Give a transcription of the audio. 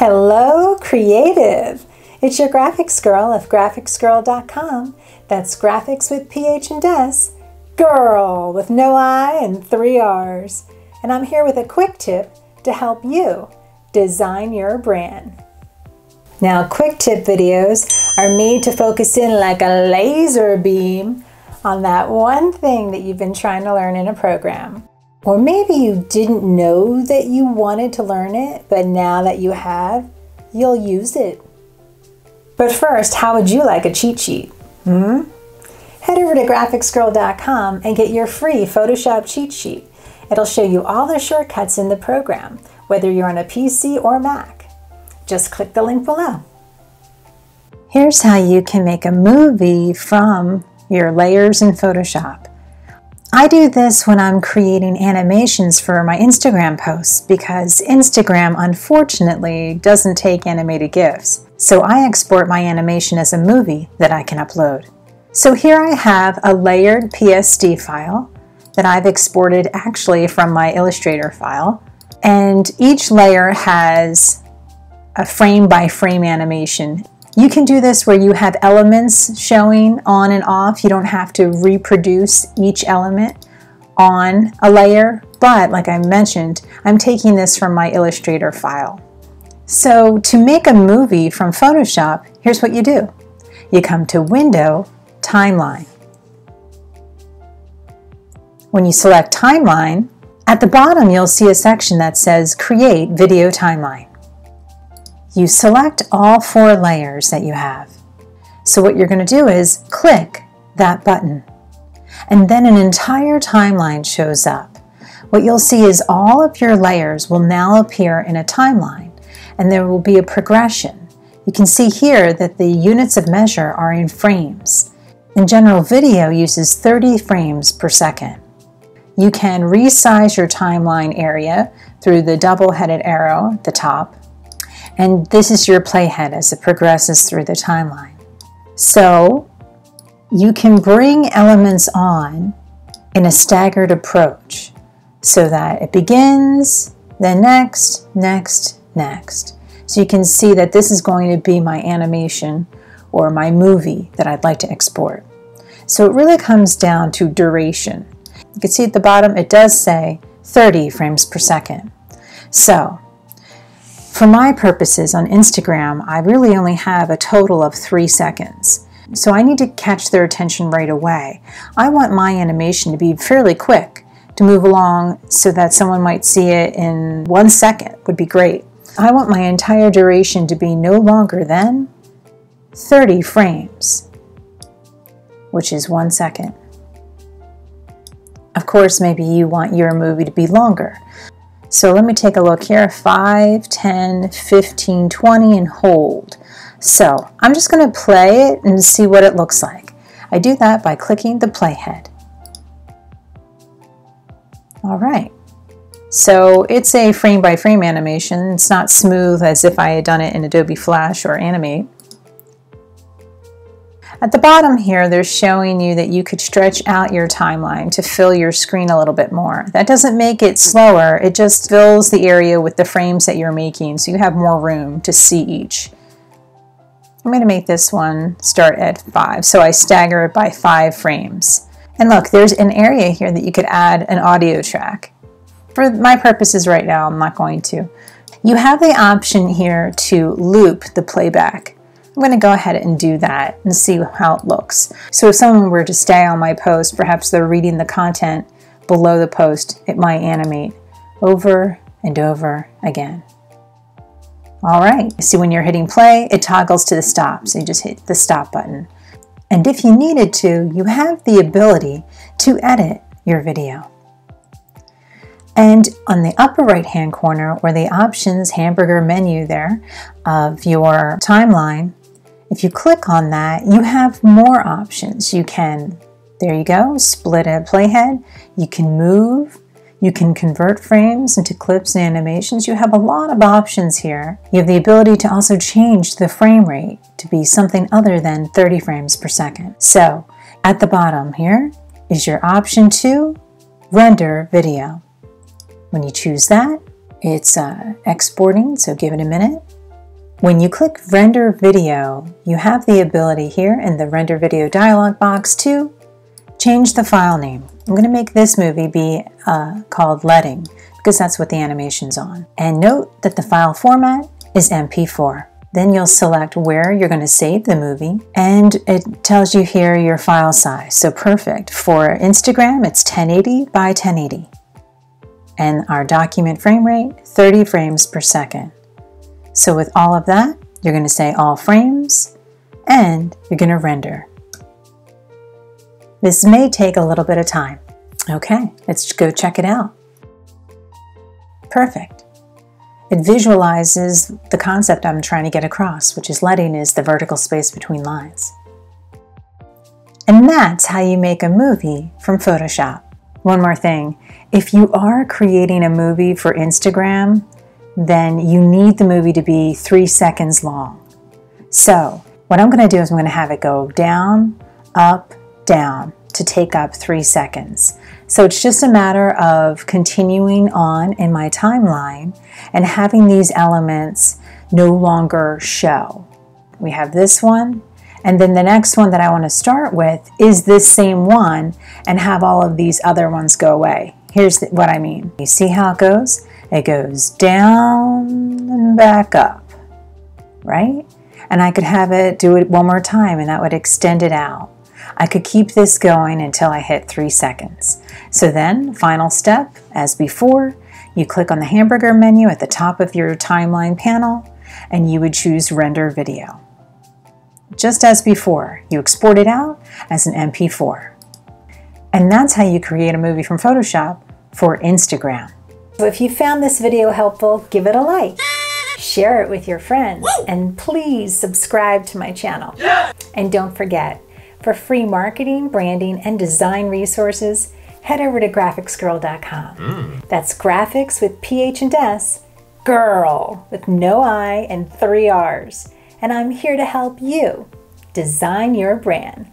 Hello, creative! It's your graphics grrrl of graphicsgrrrl.com. That's graphics with PH and S, girl with no I and three R's. And I'm here with a quick tip to help you design your brand. Now, quick tip videos are made to focus in like a laser beam on that one thing that you've been trying to learn in a program. Or maybe you didn't know that you wanted to learn it, but now that you have, you'll use it. But first, how would you like a cheat sheet? Hmm? Head over to graphicsgrrrl.com and get your free Photoshop cheat sheet. It'll show you all the shortcuts in the program, whether you're on a PC or Mac. Just click the link below. Here's how you can make a movie from your layers in Photoshop. I do this when I'm creating animations for my Instagram posts because Instagram unfortunately doesn't take animated GIFs. So I export my animation as a movie that I can upload. So here I have a layered PSD file that I've exported actually from my Illustrator file. And each layer has a frame by frame animation you can do this where you have elements showing on and off. You don't have to reproduce each element on a layer, but like I mentioned, I'm taking this from my Illustrator file. So to make a movie from Photoshop, here's what you do. You come to Window, Timeline. When you select Timeline, at the bottom you'll see a section that says Create Video Timeline you select all four layers that you have. So what you're going to do is click that button and then an entire timeline shows up. What you'll see is all of your layers will now appear in a timeline and there will be a progression. You can see here that the units of measure are in frames. In general, video uses 30 frames per second. You can resize your timeline area through the double-headed arrow at the top and this is your playhead as it progresses through the timeline. So you can bring elements on in a staggered approach so that it begins, then next, next, next. So you can see that this is going to be my animation or my movie that I'd like to export. So it really comes down to duration. You can see at the bottom it does say 30 frames per second. So for my purposes on Instagram, I really only have a total of three seconds. So I need to catch their attention right away. I want my animation to be fairly quick to move along so that someone might see it in one second would be great. I want my entire duration to be no longer than 30 frames, which is one second. Of course, maybe you want your movie to be longer. So let me take a look here, 5, 10, 15, 20, and hold. So I'm just going to play it and see what it looks like. I do that by clicking the playhead. All right. So it's a frame by frame animation. It's not smooth as if I had done it in Adobe Flash or Animate. At the bottom here, they're showing you that you could stretch out your timeline to fill your screen a little bit more. That doesn't make it slower, it just fills the area with the frames that you're making so you have more room to see each. I'm going to make this one start at 5, so I stagger it by 5 frames. And look, there's an area here that you could add an audio track. For my purposes right now, I'm not going to. You have the option here to loop the playback. I'm going to go ahead and do that and see how it looks. So if someone were to stay on my post, perhaps they're reading the content below the post, it might animate over and over again. All right, see when you're hitting play, it toggles to the stop. So you just hit the stop button. And if you needed to, you have the ability to edit your video. And on the upper right hand corner or the options hamburger menu there of your timeline, if you click on that, you have more options. You can, there you go, split a playhead. You can move. You can convert frames into clips and animations. You have a lot of options here. You have the ability to also change the frame rate to be something other than 30 frames per second. So at the bottom here is your option to render video. When you choose that, it's uh, exporting, so give it a minute. When you click Render Video, you have the ability here in the Render Video dialog box to change the file name. I'm going to make this movie be uh, called Leading because that's what the animation's on. And note that the file format is MP4. Then you'll select where you're going to save the movie and it tells you here your file size. So perfect. For Instagram, it's 1080 by 1080. And our document frame rate, 30 frames per second. So with all of that, you're going to say all frames and you're going to render. This may take a little bit of time. Okay, let's go check it out. Perfect. It visualizes the concept I'm trying to get across, which is leading is the vertical space between lines. And that's how you make a movie from Photoshop. One more thing if you are creating a movie for Instagram, then you need the movie to be three seconds long. So, what I'm going to do is I'm going to have it go down, up, down to take up three seconds. So it's just a matter of continuing on in my timeline and having these elements no longer show. We have this one, and then the next one that I want to start with is this same one and have all of these other ones go away. Here's what I mean. You see how it goes? It goes down and back up, right? And I could have it do it one more time and that would extend it out. I could keep this going until I hit three seconds. So then, final step, as before, you click on the hamburger menu at the top of your timeline panel and you would choose render video. Just as before, you export it out as an MP4. And that's how you create a movie from Photoshop for Instagram. So if you found this video helpful, give it a like, share it with your friends, and please subscribe to my channel. And don't forget, for free marketing, branding, and design resources, head over to graphicsgrrrl.com. Mm. That's graphics with PH and S, girl with no I and three R's. And I'm here to help you design your brand.